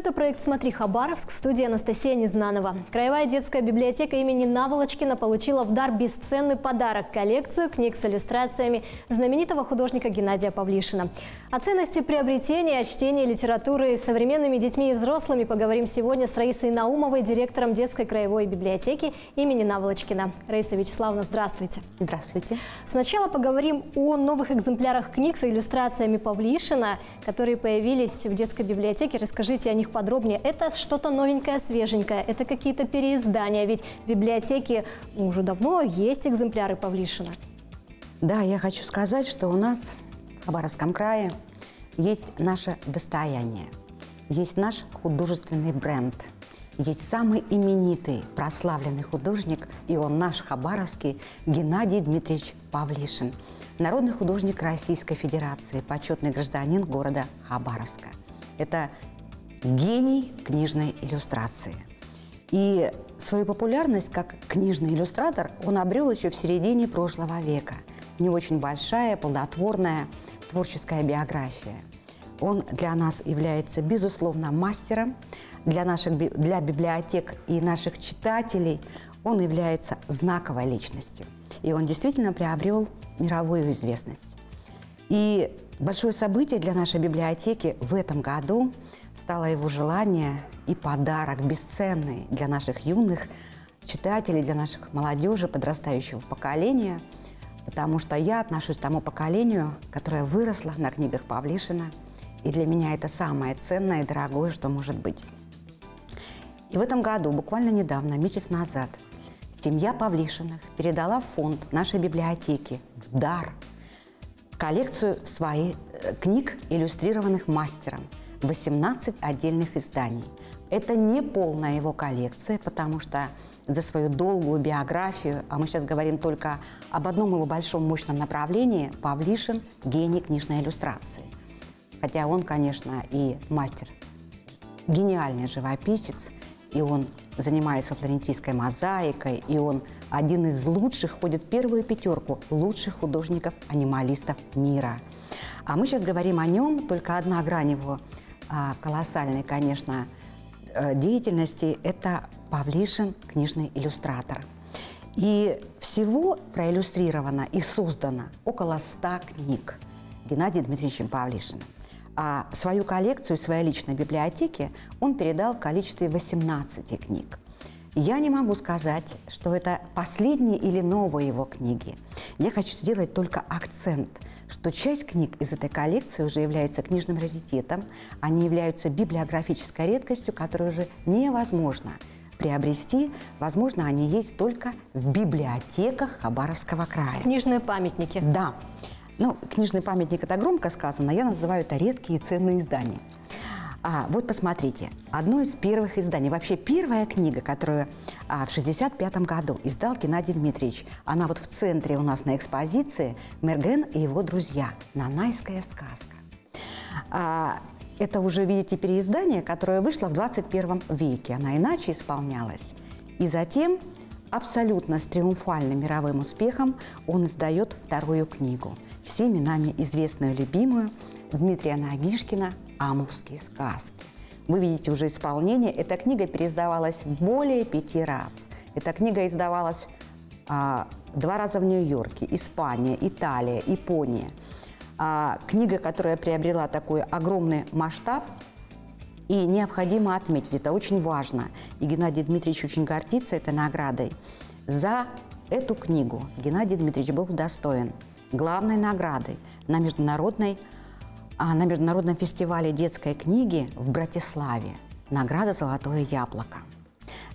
Это проект «Смотри, Хабаровск», студия Анастасия Незнанова. Краевая детская библиотека имени Наволочкина получила в дар бесценный подарок – коллекцию книг с иллюстрациями знаменитого художника Геннадия Павлишина. О ценности приобретения, о чтении литературы современными детьми и взрослыми поговорим сегодня с Раисой Наумовой, директором детской краевой библиотеки имени Наволочкина. Раиса Вячеславовна, здравствуйте. Здравствуйте. Сначала поговорим о новых экземплярах книг с иллюстрациями Павлишина, которые появились в детской библиотеке. Расскажите о них подробнее. Это что-то новенькое, свеженькое, это какие-то переиздания, ведь в библиотеке уже давно есть экземпляры Павлишина. Да, я хочу сказать, что у нас в Хабаровском крае есть наше достояние, есть наш художественный бренд, есть самый именитый, прославленный художник, и он наш хабаровский, Геннадий Дмитриевич Павлишин, народный художник Российской Федерации, почетный гражданин города Хабаровска. Это гений книжной иллюстрации. И свою популярность как книжный иллюстратор он обрел еще в середине прошлого века. У него очень большая, плодотворная творческая биография. Он для нас является, безусловно, мастером, для, наших, для библиотек и наших читателей он является знаковой личностью. И он действительно приобрел мировую известность. И большое событие для нашей библиотеки в этом году – стало его желание и подарок бесценный для наших юных читателей, для наших молодежи, подрастающего поколения, потому что я отношусь к тому поколению, которое выросло на книгах Павлишина, и для меня это самое ценное и дорогое, что может быть. И в этом году, буквально недавно, месяц назад, семья Павлишиных передала фонд нашей библиотеки в дар коллекцию своих э, книг, иллюстрированных мастером – 18 отдельных изданий. Это не полная его коллекция, потому что за свою долгую биографию, а мы сейчас говорим только об одном его большом мощном направлении, Павлишин – гений книжной иллюстрации. Хотя он, конечно, и мастер, гениальный живописец, и он занимается флорентийской мозаикой, и он один из лучших, входит в первую пятерку лучших художников-анималистов мира. А мы сейчас говорим о нем, только одна грань его а, колоссальной, конечно, э, деятельности – это Павлишин, книжный иллюстратор. И всего проиллюстрировано и создано около ста книг Геннадием Дмитриевичем Павлишиным. А свою коллекцию, своей личной библиотеки он передал в количестве 18 книг. Я не могу сказать, что это последние или новые его книги. Я хочу сделать только акцент – что часть книг из этой коллекции уже является книжным раритетом, они являются библиографической редкостью, которую уже невозможно приобрести. Возможно, они есть только в библиотеках Хабаровского края. Книжные памятники. Да. Ну, книжный памятник – это громко сказано, я называю это редкие и ценные издания. А, вот посмотрите, одно из первых изданий, вообще первая книга, которую а, в 1965 году издал Геннадий Дмитриевич. Она вот в центре у нас на экспозиции «Мерген и его друзья. Нанайская сказка». А, это уже, видите, переиздание, которое вышло в 21 веке. Она иначе исполнялась. И затем абсолютно с триумфальным мировым успехом он издает вторую книгу, всеми нами известную любимую Дмитрия Нагишкина «Амурские сказки». Вы видите уже исполнение. Эта книга переиздавалась более пяти раз. Эта книга издавалась а, два раза в Нью-Йорке, Испания, Италия, Япония. А, книга, которая приобрела такой огромный масштаб, и необходимо отметить, это очень важно, и Геннадий Дмитриевич очень гордится этой наградой. За эту книгу Геннадий Дмитриевич был удостоен главной награды на международной а на Международном фестивале детской книги в Братиславе награда «Золотое яблоко».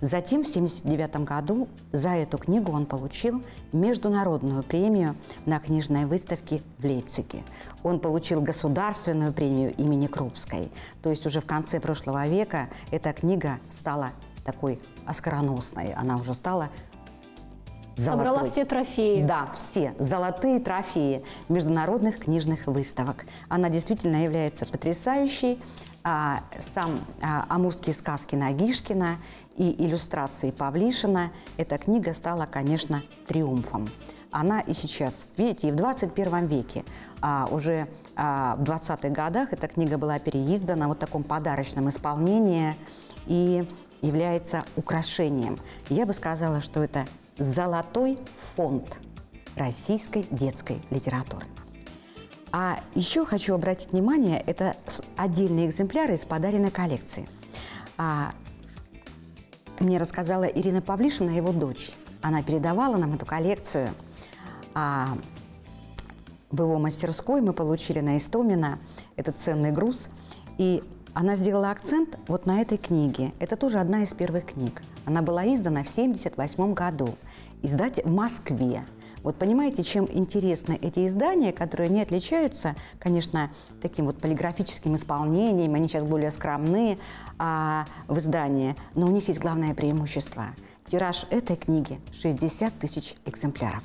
Затем в 1979 году за эту книгу он получил международную премию на книжной выставке в Лейпциге. Он получил государственную премию имени Крупской. То есть уже в конце прошлого века эта книга стала такой оскароносной. Она уже стала Золотой. Собрала все трофеи. Да, все. Золотые трофеи международных книжных выставок. Она действительно является потрясающей. А, сам а, «Амурские сказки» Нагишкина и иллюстрации Павлишина. Эта книга стала, конечно, триумфом. она и сейчас. Видите, и в 21 веке, а, уже а, в 20-х годах эта книга была переиздана в таком подарочном исполнении и является украшением. Я бы сказала, что это золотой фонд российской детской литературы. А еще хочу обратить внимание, это отдельные экземпляры из подаренной коллекции. А, мне рассказала Ирина Павлишина, его дочь. Она передавала нам эту коллекцию. А, в его мастерской мы получили на Истомина этот ценный груз. И она сделала акцент вот на этой книге. Это тоже одна из первых книг. Она была издана в 1978 году. Издать в Москве. Вот понимаете, чем интересны эти издания, которые не отличаются, конечно, таким вот полиграфическим исполнением, они сейчас более скромны а, в издании, но у них есть главное преимущество. Тираж этой книги 60 тысяч экземпляров.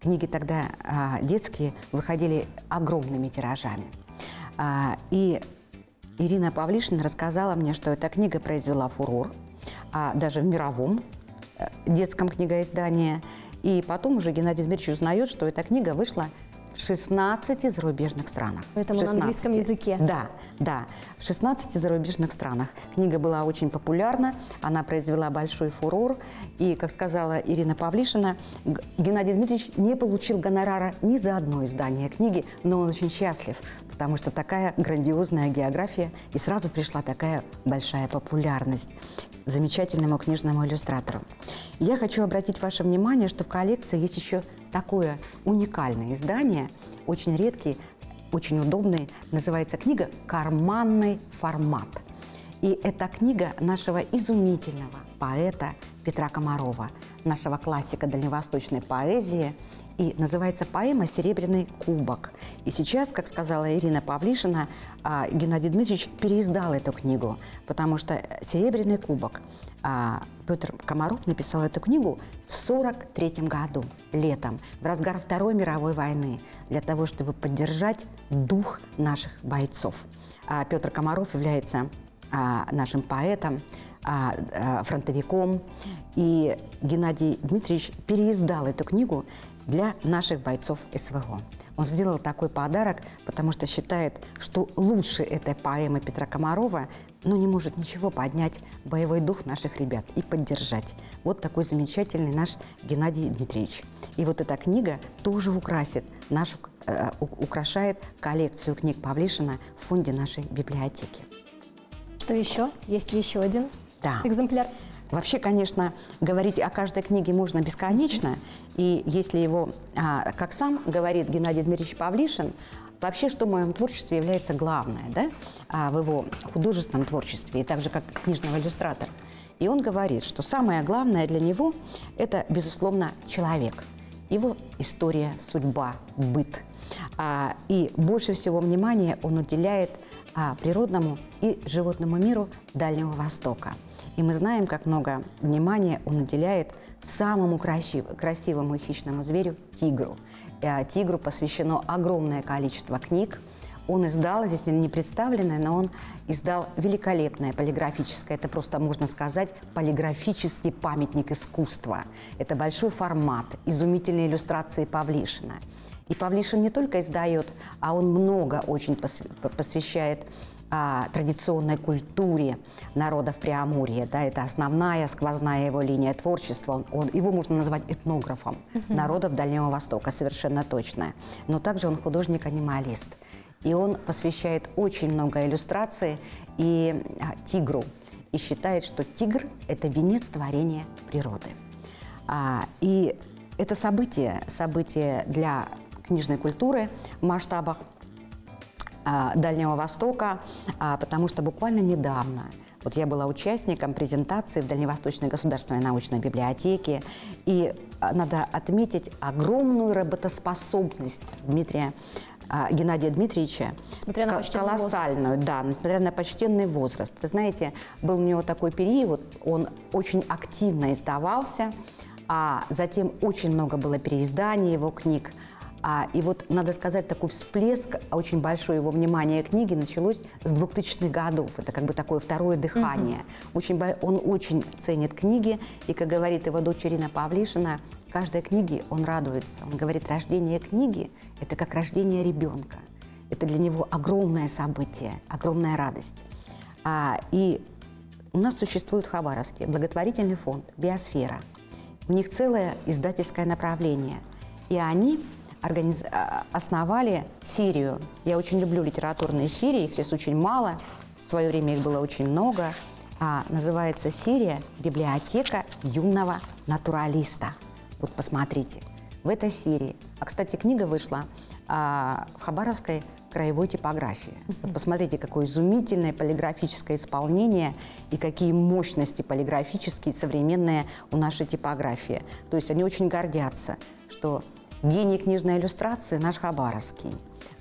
Книги тогда а, детские выходили огромными тиражами. А, и Ирина Павлишина рассказала мне, что эта книга произвела фурор, а, даже в мировом э, детском книгоиздании. И потом уже Геннадий Дмитриевич узнает, что эта книга вышла в 16 зарубежных странах. Поэтому 16. на английском языке. Да, да, в 16 зарубежных странах. Книга была очень популярна, она произвела большой фурор. И, как сказала Ирина Павлишина, Геннадий Дмитриевич не получил гонорара ни за одно издание книги, но он очень счастлив, потому что такая грандиозная география, и сразу пришла такая большая популярность замечательному книжному иллюстратору. Я хочу обратить ваше внимание, что в коллекции есть еще такое уникальное издание, очень редкий, очень удобный, называется книга «Карманный формат». И это книга нашего изумительного поэта Петра Комарова, нашего классика дальневосточной поэзии – и называется поэма «Серебряный кубок». И сейчас, как сказала Ирина Павлишина, а, Геннадий Дмитриевич переиздал эту книгу, потому что «Серебряный кубок» а, Петр Комаров написал эту книгу в 1943 году, летом, в разгар Второй мировой войны, для того, чтобы поддержать дух наших бойцов. А Петр Комаров является нашим поэтом, фронтовиком. И Геннадий Дмитриевич переиздал эту книгу для наших бойцов СВО. Он сделал такой подарок, потому что считает, что лучше этой поэмы Петра Комарова ну, не может ничего поднять боевой дух наших ребят и поддержать. Вот такой замечательный наш Геннадий Дмитриевич. И вот эта книга тоже украсит нашу, э, украшает коллекцию книг Павлишина в фонде нашей библиотеки. Что еще? Есть еще один да. экземпляр. Вообще, конечно, говорить о каждой книге можно бесконечно, и если его, а, как сам говорит Геннадий Дмитриевич Павлишин, вообще, что в моем творчестве является главное, да, а, в его художественном творчестве, и так же, как книжного иллюстратора. И он говорит, что самое главное для него – это, безусловно, человек, его история, судьба, быт. А, и больше всего внимания он уделяет а, природному и животному миру Дальнего Востока. И мы знаем, как много внимания он уделяет самому красив, красивому хищному зверю – тигру. И, а, тигру посвящено огромное количество книг. Он издал, здесь не представленное, но он издал великолепное полиграфическое, это просто можно сказать, полиграфический памятник искусства. Это большой формат, изумительные иллюстрации Павлишина. И Павлишин не только издает, а он много очень посвящает а, традиционной культуре народов Преамурья. Да, это основная сквозная его линия творчества. Он, он, его можно назвать этнографом народов Дальнего Востока, совершенно точно. Но также он художник-анималист. И он посвящает очень много иллюстраций и а, тигру. И считает, что тигр – это венец творения природы. А, и это событие, событие для книжной культуры в масштабах а, Дальнего Востока, а, потому что буквально недавно вот я была участником презентации в Дальневосточной государственной научной библиотеке, и а, надо отметить огромную работоспособность Дмитрия Геннадия Дмитриевича, несмотря на колоссальную, возраст. да, несмотря на почтенный возраст. Вы знаете, был у него такой период, он очень активно издавался, а затем очень много было переизданий его книг. А, и вот, надо сказать, такой всплеск, очень большое его внимание книги началось с 2000-х годов. Это как бы такое второе дыхание. Mm-hmm. Очень, он очень ценит книги, и, как говорит его дочь Ирина Павлишина, каждой книге он радуется. Он говорит, рождение книги – это как рождение ребенка. Это для него огромное событие, огромная радость. А, и у нас существует в Хабаровске благотворительный фонд «Биосфера». У них целое издательское направление. И они организ... А, основали серию. Я очень люблю литературные серии, их здесь очень мало. В свое время их было очень много. А, называется серия «Библиотека юного натуралиста». Вот посмотрите. В этой серии, а, кстати, книга вышла а, в Хабаровской краевой типографии. Вот посмотрите, какое изумительное полиграфическое исполнение и какие мощности полиграфические современные у нашей типографии. То есть они очень гордятся, что гений книжной иллюстрации наш Хабаровский.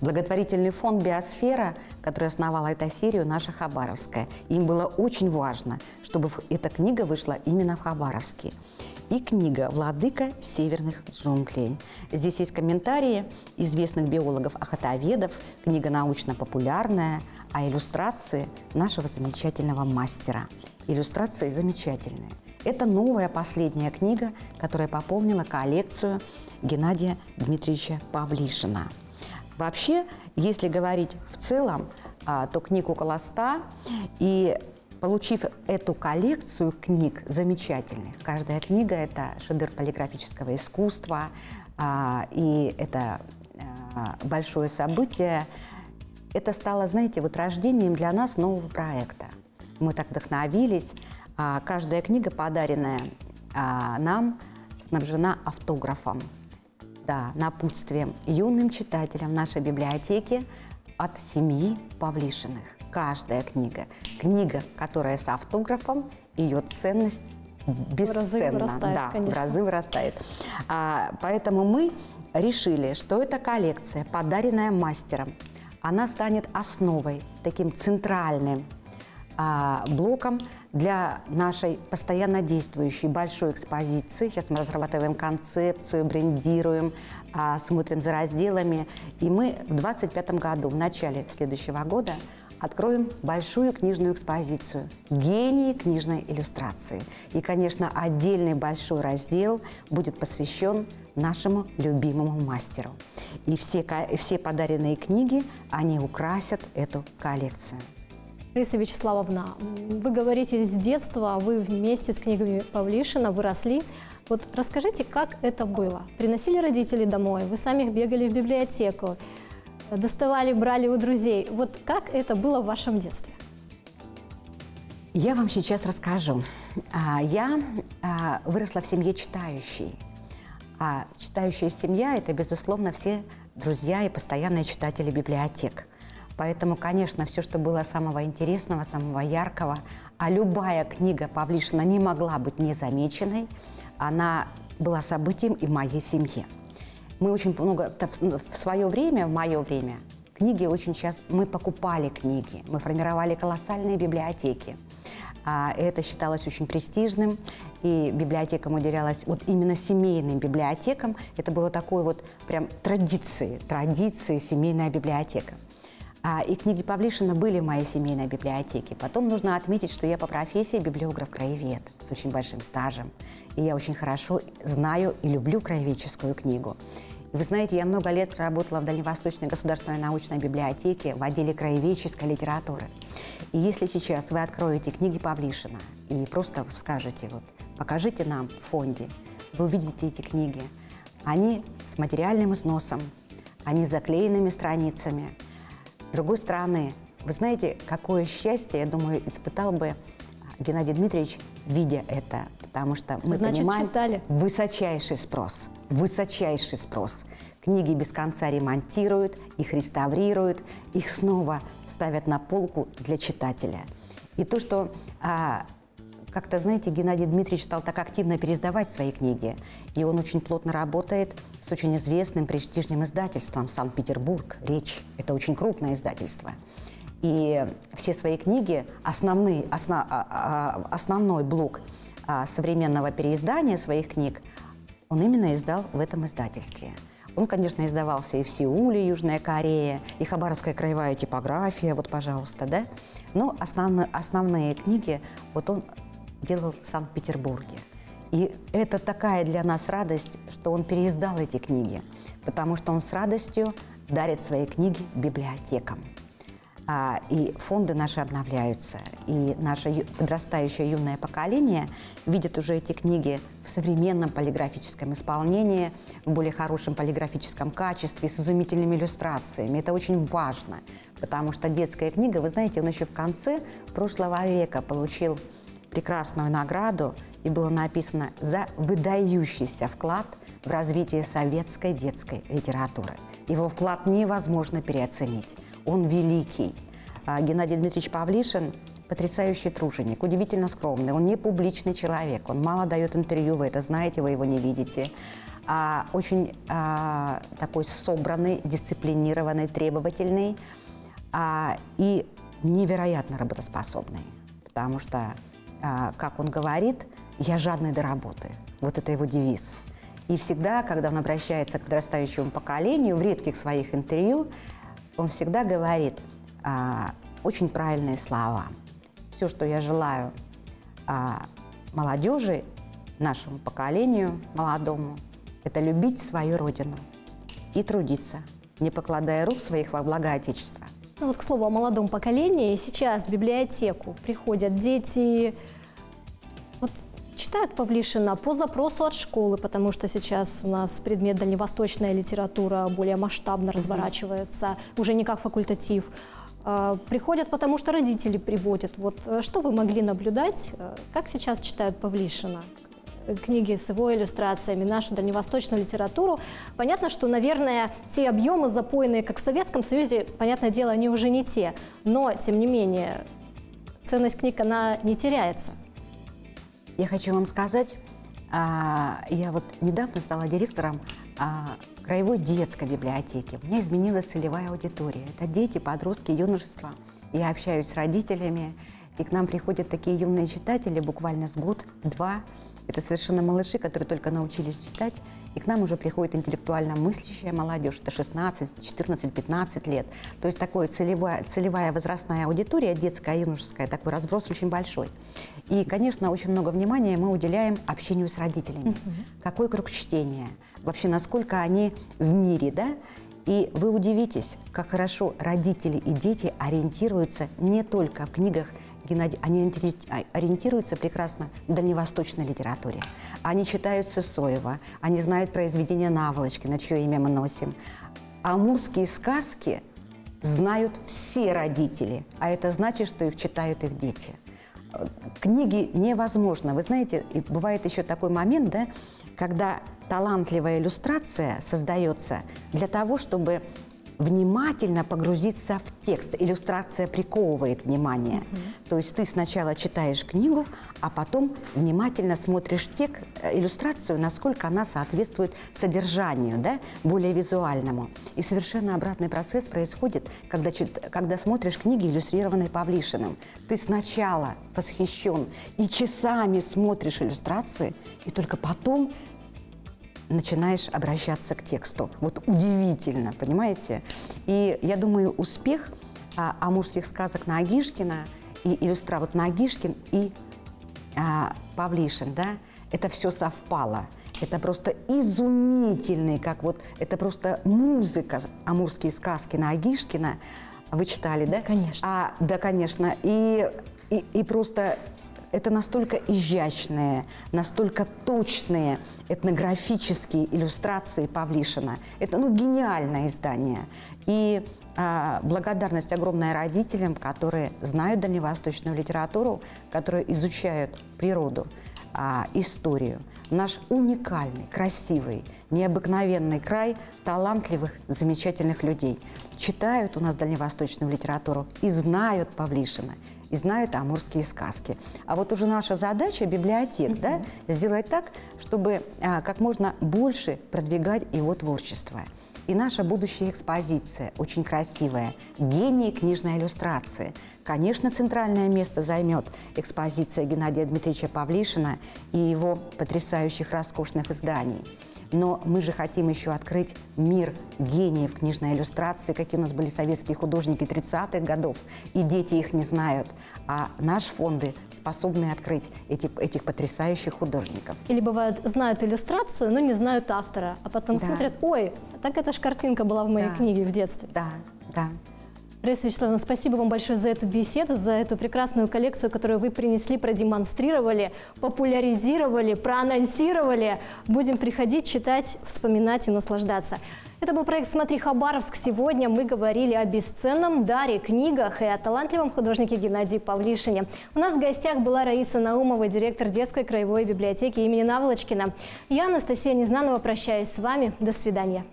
Благотворительный фонд «Биосфера», который основала эту серию, наша Хабаровская. Им было очень важно, чтобы эта книга вышла именно в Хабаровске и книга «Владыка северных джунглей». Здесь есть комментарии известных биологов-охотоведов, книга научно-популярная, а иллюстрации нашего замечательного мастера. Иллюстрации замечательные. Это новая последняя книга, которая пополнила коллекцию Геннадия Дмитриевича Павлишина. Вообще, если говорить в целом, а, то книг около ста, и Получив эту коллекцию книг замечательных, каждая книга – это шедевр полиграфического искусства, а, и это а, большое событие. Это стало, знаете, вот рождением для нас нового проекта. Мы так вдохновились. А, каждая книга, подаренная а, нам, снабжена автографом, да, напутствием юным читателям нашей библиотеки от семьи Павлишиных каждая книга. Книга, которая с автографом, ее ценность бесценна. В разы вырастает, да, конечно. в разы вырастает. А, поэтому мы решили, что эта коллекция, подаренная мастером, она станет основой, таким центральным а, блоком для нашей постоянно действующей большой экспозиции. Сейчас мы разрабатываем концепцию, брендируем, а, смотрим за разделами. И мы в 2025 году, в начале следующего года, откроем большую книжную экспозицию «Гении книжной иллюстрации». И, конечно, отдельный большой раздел будет посвящен нашему любимому мастеру. И все, все подаренные книги, они украсят эту коллекцию. Раиса Вячеславовна, вы говорите с детства, вы вместе с книгами Павлишина выросли. Вот расскажите, как это было? Приносили родители домой, вы сами бегали в библиотеку доставали, брали у друзей. Вот как это было в вашем детстве? Я вам сейчас расскажу. А, я а, выросла в семье читающей. А читающая семья – это, безусловно, все друзья и постоянные читатели библиотек. Поэтому, конечно, все, что было самого интересного, самого яркого, а любая книга Павлишина не могла быть незамеченной, она была событием и моей семье. Мы очень много, в свое время, в мое время, книги очень часто, мы покупали книги, мы формировали колоссальные библиотеки. А это считалось очень престижным, и библиотекам уделялась вот именно семейным библиотекам. Это было такой вот прям традиции, традиции семейная библиотека. А, и книги Павлишина были в моей семейной библиотеке. Потом нужно отметить, что я по профессии библиограф-краевед с очень большим стажем. И я очень хорошо знаю и люблю краеведческую книгу. Вы знаете, я много лет проработала в Дальневосточной государственной научной библиотеке в отделе краеведческой литературы. И если сейчас вы откроете книги Павлишина и просто скажете, вот, покажите нам в фонде, вы увидите эти книги. Они с материальным износом, они с заклеенными страницами. С другой стороны, вы знаете, какое счастье, я думаю, испытал бы Геннадий Дмитриевич, видя это, потому что мы Значит, понимаем читали. высочайший спрос – высочайший спрос. Книги без конца ремонтируют, их реставрируют, их снова ставят на полку для читателя. И то, что а, как-то, знаете, Геннадий Дмитриевич стал так активно переиздавать свои книги, и он очень плотно работает с очень известным престижным издательством «Санкт-Петербург». Речь – это очень крупное издательство. И все свои книги, основные, основ, а, а, основной блок а, современного переиздания своих книг он именно издал в этом издательстве. Он, конечно, издавался и в Сеуле, Южная Корея, и Хабаровская краевая типография, вот, пожалуйста, да. Но основные, основные книги вот он делал в Санкт-Петербурге. И это такая для нас радость, что он переиздал эти книги, потому что он с радостью дарит свои книги библиотекам. А, и фонды наши обновляются, и наше подрастающее юное поколение видит уже эти книги в современном полиграфическом исполнении, в более хорошем полиграфическом качестве, с изумительными иллюстрациями. Это очень важно, потому что детская книга, вы знаете, он еще в конце прошлого века получил прекрасную награду, и было написано «За выдающийся вклад в развитие советской детской литературы». Его вклад невозможно переоценить. Он великий. А Геннадий Дмитриевич Павлишин потрясающий труженик, удивительно скромный. Он не публичный человек, он мало дает интервью, вы это знаете, вы его не видите. А очень а, такой собранный, дисциплинированный, требовательный а, и невероятно работоспособный. Потому что, как он говорит, я жадный до работы. Вот это его девиз. И всегда, когда он обращается к подрастающему поколению, в редких своих интервью, он всегда говорит а, очень правильные слова. Все, что я желаю а, молодежи, нашему поколению молодому, это любить свою родину и трудиться, не покладая рук своих во благо Отечества. Ну вот, к слову, о молодом поколении. Сейчас в библиотеку приходят дети, вот читают Павлишина по запросу от школы, потому что сейчас у нас предмет дальневосточная литература более масштабно разворачивается, уже не как факультатив. А, приходят, потому что родители приводят. Вот э, что вы могли наблюдать, э, как сейчас читают Павлишина? Книги с его иллюстрациями, нашу дальневосточную литературу. Понятно, что, наверное, те объемы, запоенные, как в Советском Союзе, понятное дело, они уже не те. Но, тем не менее, ценность книг, она не теряется. Я хочу вам сказать, а, я вот недавно стала директором а, краевой детской библиотеки. У меня изменилась целевая аудитория. Это дети, подростки, юношество. Я общаюсь с родителями, и к нам приходят такие юные читатели буквально с год-два. Это совершенно малыши, которые только научились читать. И к нам уже приходит интеллектуально мыслящая молодежь. Это 16, 14, 15 лет. То есть такая целевая, целевая возрастная аудитория, детская, юношеская, такой разброс очень большой. И, конечно, очень много внимания мы уделяем общению с родителями. Угу. Какой круг чтения? Вообще, насколько они в мире, да? И вы удивитесь, как хорошо родители и дети ориентируются не только в книгах Геннадий, они а, ориентируются прекрасно в дальневосточной литературе. Они читают Сысоева, они знают произведения Наволочки, на чье имя мы носим. Амурские сказки знают все родители, а это значит, что их читают их дети. Книги невозможно. Вы знаете, бывает еще такой момент, да, когда талантливая иллюстрация создается для того, чтобы внимательно погрузиться в текст. Иллюстрация приковывает внимание. Mm -hmm. То есть ты сначала читаешь книгу, а потом внимательно смотришь текст, э, иллюстрацию, насколько она соответствует содержанию, да, более визуальному. И совершенно обратный процесс происходит, когда, когда смотришь книги, иллюстрированные Павлишиным. Ты сначала восхищен и часами смотришь иллюстрации, и только потом начинаешь обращаться к тексту. Вот удивительно, понимаете? И я думаю, успех а, амурских сказок Нагишкина и иллюстра вот Нагишкин и а, Павлишин, да, это все совпало. Это просто изумительный, как вот, это просто музыка, амурские сказки Нагишкина. Вы читали, да? Конечно. А, да, конечно. И, и, и просто это настолько изящные, настолько точные этнографические иллюстрации Павлишина. Это ну, гениальное издание. И а, благодарность огромная родителям, которые знают дальневосточную литературу, которые изучают природу, а, историю. Наш уникальный, красивый, необыкновенный край талантливых, замечательных людей. Читают у нас дальневосточную литературу и знают Павлишина, и знают амурские сказки. А вот уже наша задача библиотек, да, сделать так, чтобы а, как можно больше продвигать его творчество. И наша будущая экспозиция очень красивая. Гении книжной иллюстрации. Конечно, центральное место займет экспозиция Геннадия Дмитриевича Павлишина и его потрясающих роскошных изданий. Но мы же хотим еще открыть мир гениев книжной иллюстрации, какие у нас были советские художники 30-х годов, и дети их не знают. А наши фонды способны открыть эти, этих потрясающих художников. Или бывают, знают иллюстрацию, но не знают автора, а потом Да. смотрят, ой, так эта же картинка была в моей Да. книге в детстве. Да, да. Раиса Вячеславовна, спасибо вам большое за эту беседу, за эту прекрасную коллекцию, которую вы принесли, продемонстрировали, популяризировали, проанонсировали. Будем приходить, читать, вспоминать и наслаждаться. Это был проект «Смотри, Хабаровск». Сегодня мы говорили о бесценном даре, книгах и о талантливом художнике Геннадии Павлишине. У нас в гостях была Раиса Наумова, директор детской краевой библиотеки имени Наволочкина. Я, Анастасия Незнанова, прощаюсь с вами. До свидания.